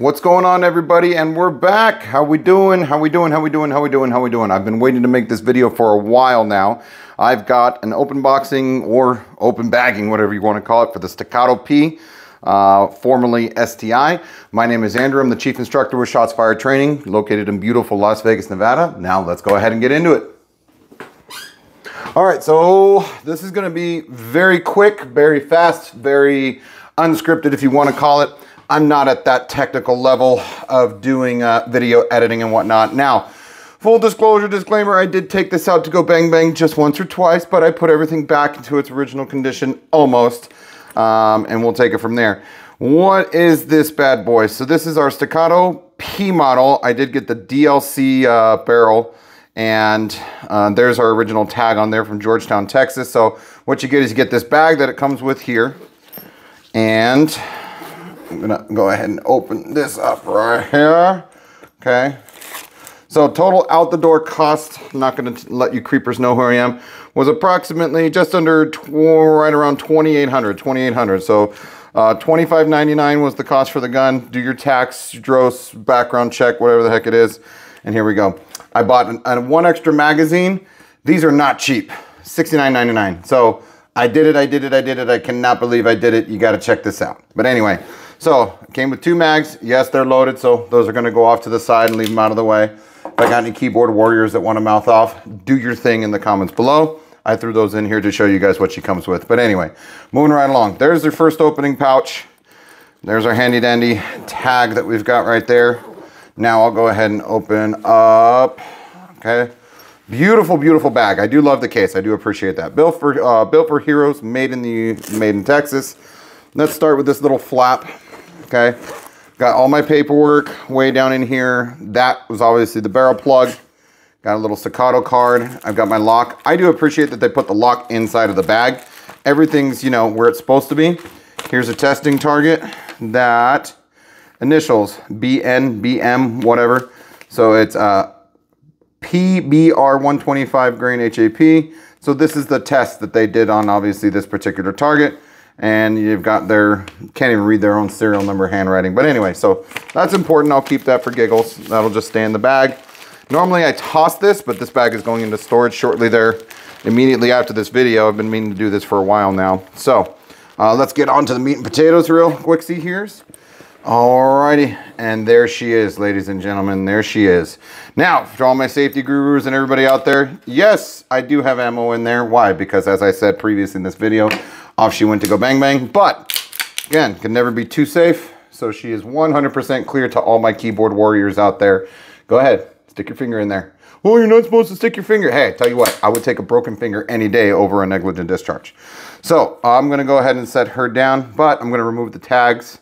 What's going on everybody? And we're back. How we doing? How we doing? How we doing? How we doing? How we doing? I've been waiting to make this video for a while now. I've got an open boxing or open bagging, whatever you want to call it, for the Staccato P, uh, formerly STI. My name is Andrew. I'm the chief instructor with Shots Fire Training, located in beautiful Las Vegas, Nevada. Now let's go ahead and get into it. All right, so this is gonna be very quick, very fast, very unscripted if you wanna call it. I'm not at that technical level of doing uh, video editing and whatnot. Now, full disclosure, disclaimer, I did take this out to go bang bang just once or twice, but I put everything back into its original condition almost, um, and we'll take it from there. What is this bad boy? So this is our Staccato P model. I did get the DLC uh, barrel and uh, there's our original tag on there from Georgetown, Texas. So what you get is you get this bag that it comes with here and I'm gonna go ahead and open this up right here. Okay. So total out the door cost, I'm not gonna let you creepers know who I am, was approximately just under, right around 2,800, 2,800. So uh, 25.99 was the cost for the gun. Do your tax, DROS, background check, whatever the heck it is. And here we go. I bought an one extra magazine. These are not cheap, $69.99. So I did it, I did it, I did it. I cannot believe I did it. You gotta check this out. But anyway, so came with two mags. Yes, they're loaded, so those are gonna go off to the side and leave them out of the way. If I got any keyboard warriors that wanna mouth off, do your thing in the comments below. I threw those in here to show you guys what she comes with. But anyway, moving right along. There's their first opening pouch. There's our handy dandy tag that we've got right there. Now I'll go ahead and open up, okay. Beautiful, beautiful bag. I do love the case. I do appreciate that. Built for, uh, built for heroes, made in the, made in Texas. Let's start with this little flap, okay. Got all my paperwork way down in here. That was obviously the barrel plug. Got a little staccato card. I've got my lock. I do appreciate that they put the lock inside of the bag. Everything's, you know, where it's supposed to be. Here's a testing target that initials BN, BM, whatever. So it's uh, PBR125 grain HAP. So this is the test that they did on obviously this particular target. And you've got their, can't even read their own serial number handwriting. But anyway, so that's important. I'll keep that for giggles. That'll just stay in the bag. Normally I toss this, but this bag is going into storage shortly there immediately after this video. I've been meaning to do this for a while now. So uh, let's get on to the meat and potatoes real quick. See here's. Alrighty, and there she is, ladies and gentlemen, there she is. Now, for all my safety gurus and everybody out there, yes, I do have ammo in there. Why? Because as I said previously in this video, off she went to go bang bang, but again, can never be too safe. So she is 100% clear to all my keyboard warriors out there. Go ahead, Stick your finger in there. Oh, you're not supposed to stick your finger. Hey, tell you what, I would take a broken finger any day over a negligent discharge. So I'm gonna go ahead and set her down, but I'm gonna remove the tags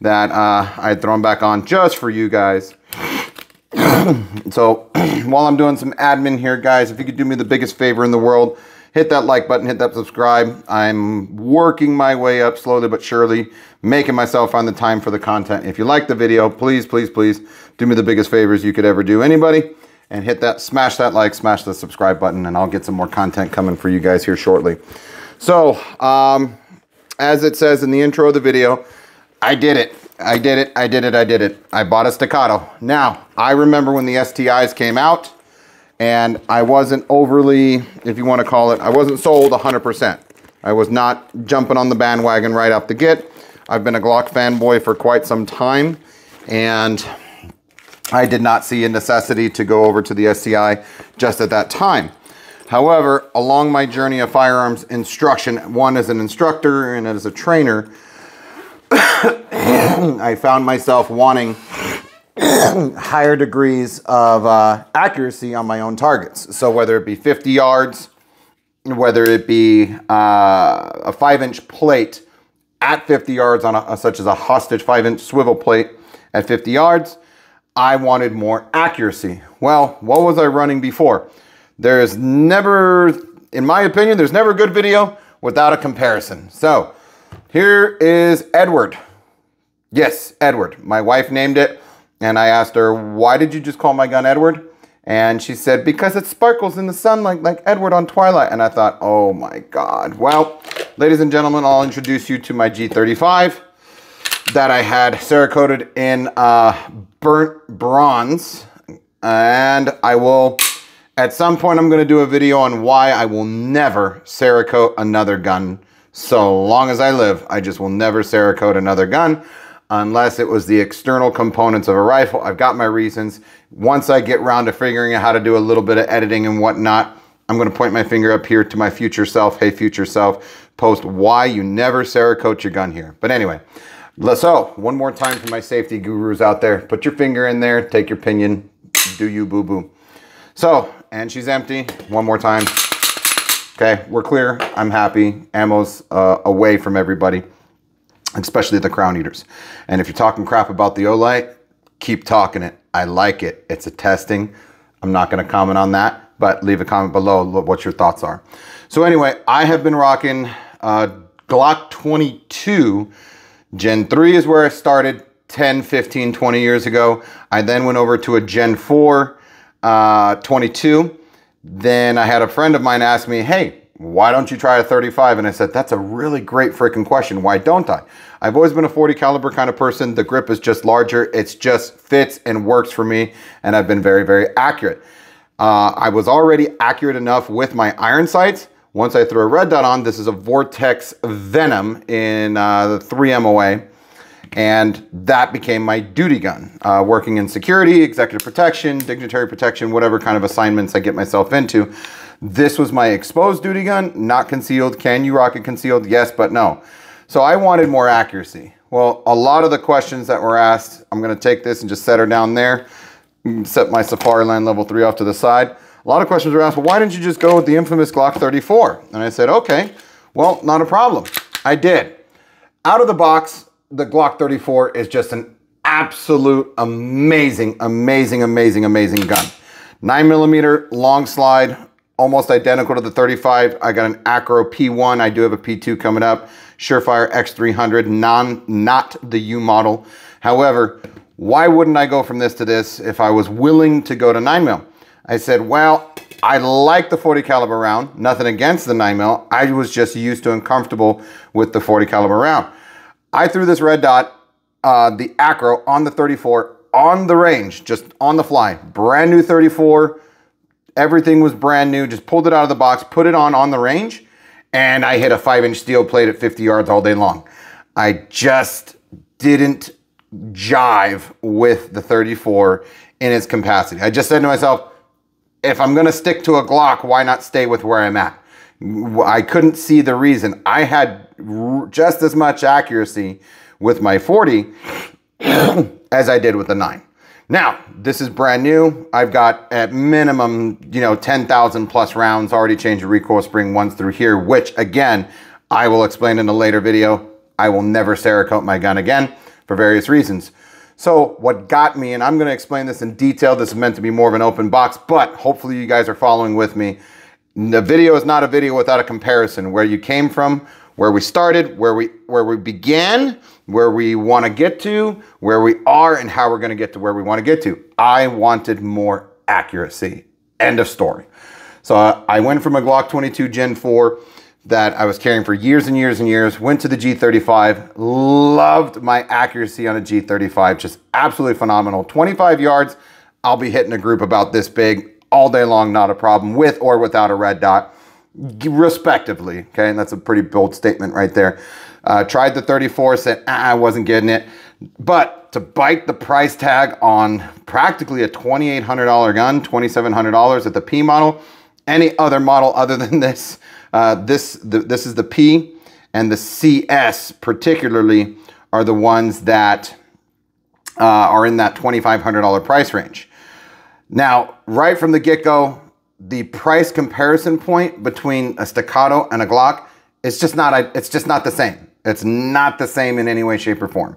that uh, I had thrown back on just for you guys. so while I'm doing some admin here, guys, if you could do me the biggest favor in the world, hit that like button, hit that subscribe. I'm working my way up slowly but surely, making myself find the time for the content. If you like the video, please, please, please do me the biggest favors you could ever do anybody and hit that, smash that like, smash the subscribe button, and I'll get some more content coming for you guys here shortly. So, um, as it says in the intro of the video, I did it. I did it. I did it. I did it. I bought a staccato. Now, I remember when the STIs came out and I wasn't overly, if you want to call it, I wasn't sold 100%. I was not jumping on the bandwagon right off the get. I've been a Glock fanboy for quite some time and I did not see a necessity to go over to the STI just at that time. However, along my journey of firearms instruction, one as an instructor and as a trainer, I found myself wanting higher degrees of uh, accuracy on my own targets. So whether it be 50 yards, whether it be uh, a five inch plate at 50 yards on a, such as a hostage five inch swivel plate at 50 yards, I wanted more accuracy. Well, what was I running before? There is never, in my opinion, there's never a good video without a comparison. So here is Edward. Yes, Edward. My wife named it. And I asked her, why did you just call my gun Edward? And she said, because it sparkles in the sunlight like Edward on Twilight. And I thought, oh my God. Well, ladies and gentlemen, I'll introduce you to my G35. that I had Cerakoted in uh, burnt bronze. And I will, at some point, I'm going to do a video on why I will never Cerakote another gun. So long as I live, I just will never Cerakote another gun unless it was the external components of a rifle. I've got my reasons. Once I get around to figuring out how to do a little bit of editing and whatnot, I'm going to point my finger up here to my future self. Hey, future self, post why you never Cerakote your gun here. But anyway, so one more time for my safety gurus out there. Put your finger in there, take your pinion, do you boo boo. So, and she's empty. One more time. Okay, we're clear. I'm happy. Ammo's uh, away from everybody, especially the crown eaters. And if you're talking crap about the Olight, keep talking it. I like it. It's a testing. I'm not going to comment on that but leave a comment below what your thoughts are. So anyway, I have been rocking uh, Glock 22. Gen 3 is where I started 10, 15, 20 years ago. I then went over to a Gen 4 uh, 22. Then I had a friend of mine ask me, hey, why don't you try a 35? And I said, that's a really great freaking question. Why don't I? I've always been a 40 caliber kind of person. The grip is just larger. It's just fits and works for me. And I've been very, very accurate. Uh, I was already accurate enough with my iron sights. Once I threw a red dot on, this is a Vortex Venom in uh, the 3 MOA. And that became my duty gun, uh, working in security, executive protection, dignitary protection, whatever kind of assignments I get myself into. This was my exposed duty gun, not concealed. Can you rock it concealed? Yes, but no. So I wanted more accuracy. Well, a lot of the questions that were asked, I'm gonna take this and just set her down there set my Safariland level 3 off to the side. A lot of questions were asked, well, why didn't you just go with the infamous Glock 34? And I said, okay, well, not a problem. I did. Out of the box, the Glock 34 is just an absolute amazing, amazing, amazing, amazing gun. 9 millimeter long slide, almost identical to the 35. I got an Acro P1. I do have a P2 coming up. Surefire X300, non, not the U model. However, why wouldn't I go from this to this if I was willing to go to 9 mil? I said, well, I like the 40 caliber round, nothing against the 9 mil. I was just used to and comfortable with the 40 caliber round. I threw this red dot, uh, the Acro on the 34 on the range, just on the fly. Brand new 34. Everything was brand new. Just pulled it out of the box, put it on on the range, and I hit a five inch steel plate at 50 yards all day long. I just didn't jive with the 34 in its capacity. I just said to myself, if I'm going to stick to a Glock, why not stay with where I'm at? I couldn't see the reason. I had just as much accuracy with my 40 as I did with the 9. Now, this is brand new. I've got at minimum, you know, 10,000 plus rounds already changed the recoil spring once through here, which again, I will explain in a later video. I will never Cerakote my gun again for various reasons. So what got me, and I'm going to explain this in detail, this is meant to be more of an open box, but hopefully you guys are following with me. The video is not a video without a comparison, where you came from, where we started, where we, where we began, where we want to get to, where we are, and how we're going to get to where we want to get to. I wanted more accuracy. End of story. So uh, I went from a Glock 22 Gen 4 that I was carrying for years and years and years. Went to the G35, loved my accuracy on a G35, just absolutely phenomenal. 25 yards, I'll be hitting a group about this big all day long, not a problem, with or without a red dot, respectively. Okay, and that's a pretty bold statement right there. Uh, tried the 34, said ah, I wasn't getting it. But to bite the price tag on practically a $2,800 gun, $2,700 at the P model, any other model other than this, uh, this, the, this is the P and the CS particularly are the ones that uh, are in that $2,500 price range. Now, right from the get-go, the price comparison point between a staccato and a Glock is just not, it's just not the same. It's not the same in any way, shape, or form.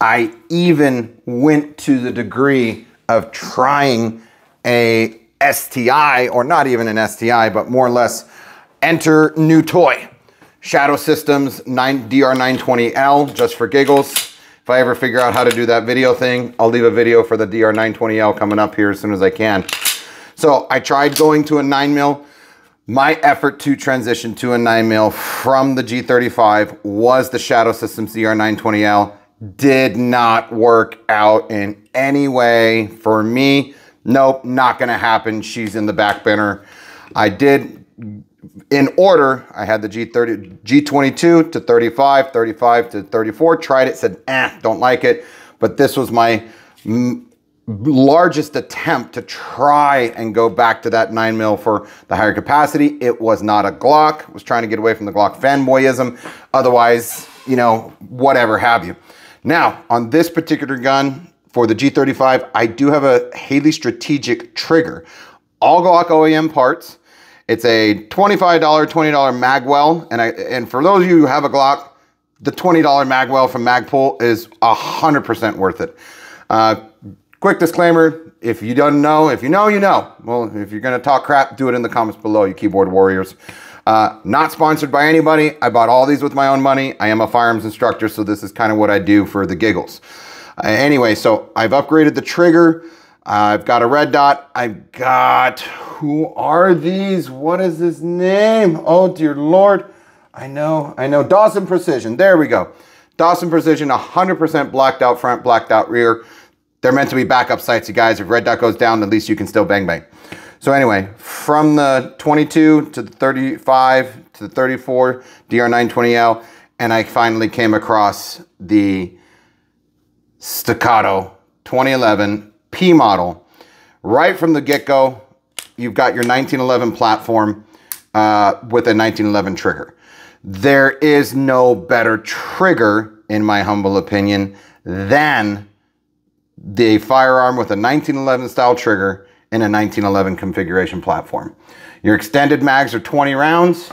I even went to the degree of trying a STI, or not even an STI, but more or less Enter new toy. Shadow Systems 9 DR920L, just for giggles. If I ever figure out how to do that video thing, I'll leave a video for the DR920L coming up here as soon as I can. So I tried going to a 9 mil. My effort to transition to a 9 mil from the G35 was the Shadow Systems DR920L. did not work out in any way for me. Nope, not gonna happen. She's in the back burner. I did in order, I had the G30, G22 to 35, 35 to 34, tried it, said, eh, don't like it. But this was my largest attempt to try and go back to that 9 mil for the higher capacity. It was not a Glock. was trying to get away from the Glock fanboyism. Otherwise, you know, whatever have you. Now, on this particular gun, for the G35, I do have a Haley Strategic trigger. All Glock OEM parts. It's a $25, $20 Magwell. And, I, and for those of you who have a Glock, the $20 Magwell from Magpul is 100% worth it. Uh, quick disclaimer, if you don't know, if you know, you know. Well, if you're gonna talk crap, do it in the comments below, you keyboard warriors. Uh, not sponsored by anybody. I bought all these with my own money. I am a firearms instructor, so this is kind of what I do for the giggles. Uh, anyway, so I've upgraded the trigger. I've got a red dot. I've got, who are these? What is his name? Oh, dear Lord. I know, I know. Dawson Precision. There we go. Dawson Precision, 100% blacked out front, blacked out rear. They're meant to be backup sights, you guys. If red dot goes down, at least you can still bang bang. So anyway, from the 22 to the 35 to the 34 DR920L, and I finally came across the Staccato 2011 P model. Right from the get-go, you've got your 1911 platform uh, with a 1911 trigger. There is no better trigger, in my humble opinion, than the firearm with a 1911 style trigger in a 1911 configuration platform. Your extended mags are 20 rounds.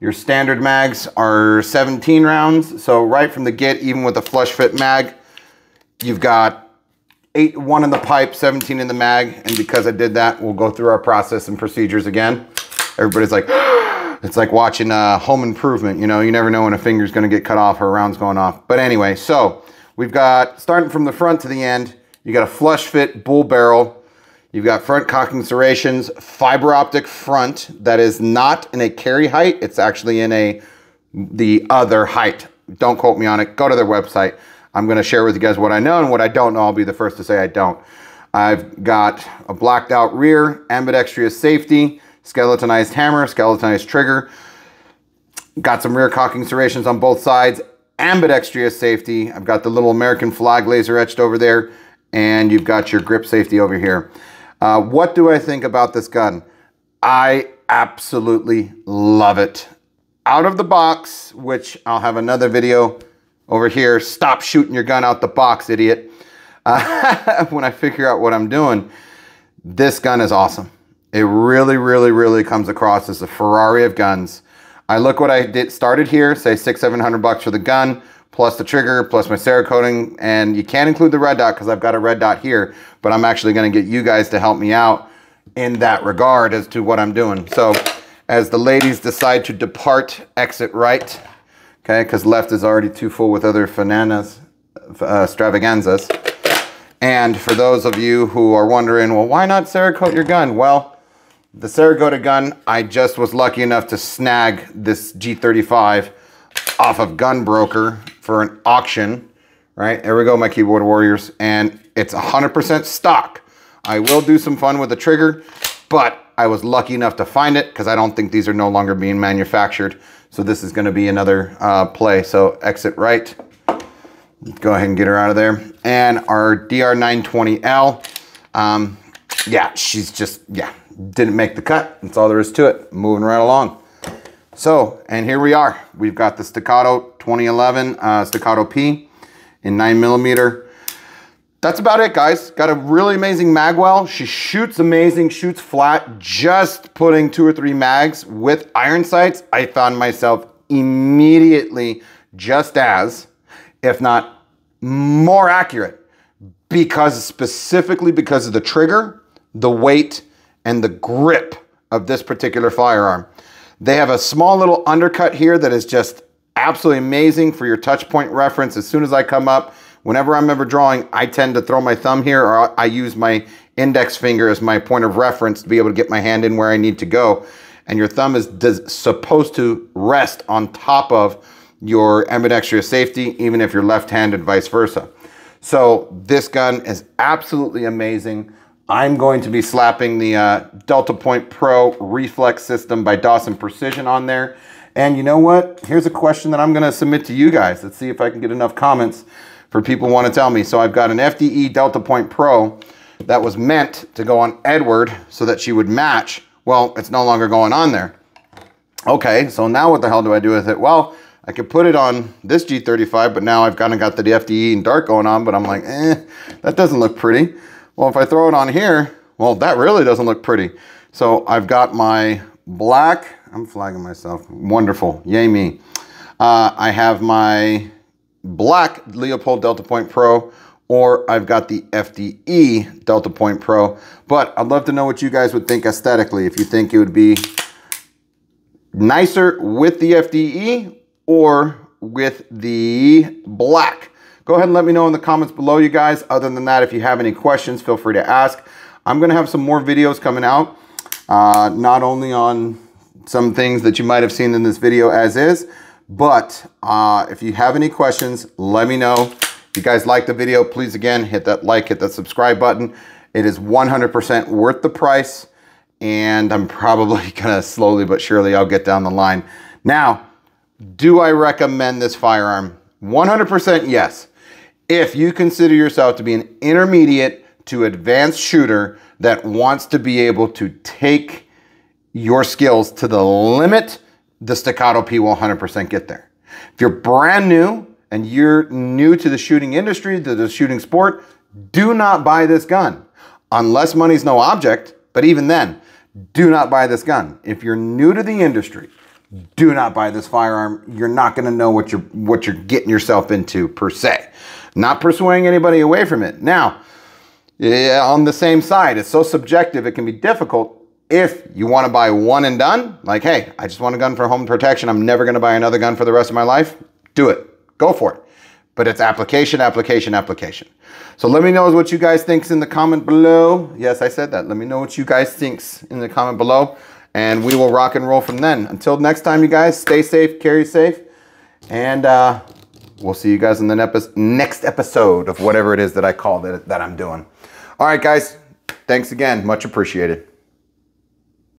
Your standard mags are 17 rounds. So right from the get, even with a flush fit mag, you've got eight, one in the pipe, 17 in the mag. And because I did that, we'll go through our process and procedures again. Everybody's like, it's like watching a home improvement. You know, you never know when a finger's gonna get cut off or a round's going off. But anyway, so we've got, starting from the front to the end, you got a flush fit bull barrel. You've got front cocking serrations, fiber optic front that is not in a carry height. It's actually in a the other height. Don't quote me on it. Go to their website. I'm going to share with you guys what I know and what I don't know. I'll be the first to say I don't. I've got a blacked out rear, ambidextrous safety, skeletonized hammer, skeletonized trigger. Got some rear cocking serrations on both sides, ambidextrous safety. I've got the little American flag laser etched over there and you've got your grip safety over here. Uh, what do I think about this gun? I absolutely love it. Out of the box, which I'll have another video over here. Stop shooting your gun out the box, idiot. Uh, when I figure out what I'm doing, this gun is awesome. It really, really, really comes across as a Ferrari of guns. I look what I did started here, say six, seven hundred bucks for the gun plus the trigger, plus my Cerakoting, and you can't include the red dot because I've got a red dot here, but I'm actually gonna get you guys to help me out in that regard as to what I'm doing. So as the ladies decide to depart, exit right, okay, because left is already too full with other bananas, uh, extravaganzas. And for those of you who are wondering, well, why not Cerakote your gun? Well, the Cerakote gun, I just was lucky enough to snag this G35 off of Gunbroker for an auction, right? There we go, my keyboard warriors. And it's 100% stock. I will do some fun with the trigger, but I was lucky enough to find it because I don't think these are no longer being manufactured. So this is gonna be another uh, play. So exit right. go ahead and get her out of there. And our DR920L, um, yeah, she's just, yeah, didn't make the cut. That's all there is to it. Moving right along. So, and here we are. We've got the Staccato 2011 uh, Staccato P in 9 millimeter. That's about it, guys. Got a really amazing magwell. She shoots amazing, shoots flat. Just putting two or three mags with iron sights, I found myself immediately just as, if not more accurate, because specifically because of the trigger, the weight, and the grip of this particular firearm. They have a small little undercut here that is just absolutely amazing for your touch point reference. As soon as I come up, whenever I'm ever drawing, I tend to throw my thumb here or I use my index finger as my point of reference to be able to get my hand in where I need to go. And your thumb is supposed to rest on top of your ambidextrous safety, even if you're left-handed, vice versa. So this gun is absolutely amazing. I'm going to be slapping the uh, Delta Point Pro Reflex System by Dawson Precision on there. And you know what? Here's a question that I'm going to submit to you guys. Let's see if I can get enough comments for people want to tell me. So I've got an FDE Delta Point Pro that was meant to go on Edward so that she would match. Well, it's no longer going on there. Okay, so now what the hell do I do with it? Well, I could put it on this G35, but now I've kind of got the FDE and dark going on, but I'm like, eh, that doesn't look pretty. Well, if I throw it on here, well, that really doesn't look pretty. So I've got my black, I'm flagging myself, wonderful, yay me. Uh, I have my black Leupold Delta Point Pro, or I've got the FDE Delta Point Pro. But I'd love to know what you guys would think aesthetically. If you think it would be nicer with the FDE or with the black. Go ahead and let me know in the comments below, you guys. Other than that, if you have any questions, feel free to ask. I'm going to have some more videos coming out, uh, not only on some things that you might have seen in this video as is, but uh, if you have any questions, let me know. If you guys like the video, please again, hit that like, hit that subscribe button. It is 100% worth the price. And I'm probably gonna slowly but surely, I'll get down the line. Now, do I recommend this firearm? 100% yes. If you consider yourself to be an intermediate to advanced shooter that wants to be able to take your skills to the limit the Staccato P will 100% get there. If you're brand new and you're new to the shooting industry, to the shooting sport, do not buy this gun unless money's no object. But even then, do not buy this gun. If you're new to the industry, do not buy this firearm. You're not going to know what you're what you're getting yourself into per se. Not persuading anybody away from it. Now, yeah, on the same side, it's so subjective. It can be difficult if you want to buy one and done, like, hey, I just want a gun for home protection. I'm never going to buy another gun for the rest of my life. Do it. Go for it. But it's application, application, application. So let me know what you guys thinks in the comment below. Yes, I said that. Let me know what you guys thinks in the comment below. And we will rock and roll from then. Until next time, you guys, stay safe, carry safe. And uh, we'll see you guys in the next episode of whatever it is that I call it that I'm doing. All right, guys. Thanks again. Much appreciated.